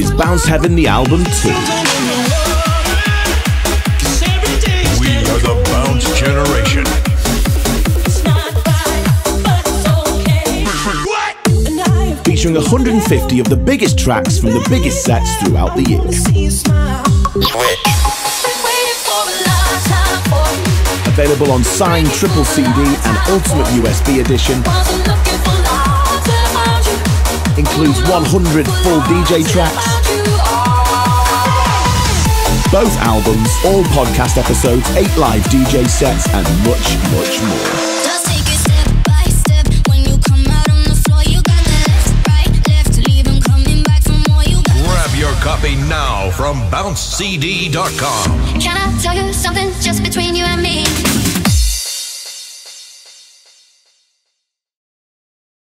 is Bounce Heaven the album two. We are the Bounce Generation. Featuring 150 of the biggest tracks from the biggest sets throughout the years. Available on signed triple CD and ultimate USB edition. Includes 100 full DJ tracks. Both albums, all podcast episodes, 8 live DJ sets, and much, much more. Just take it step by step. When you come out on the floor, you got the left, right, left. Leave 'em coming back for more. You got Grab your copy now from bouncecd.com. Can I tell you something just between you and me?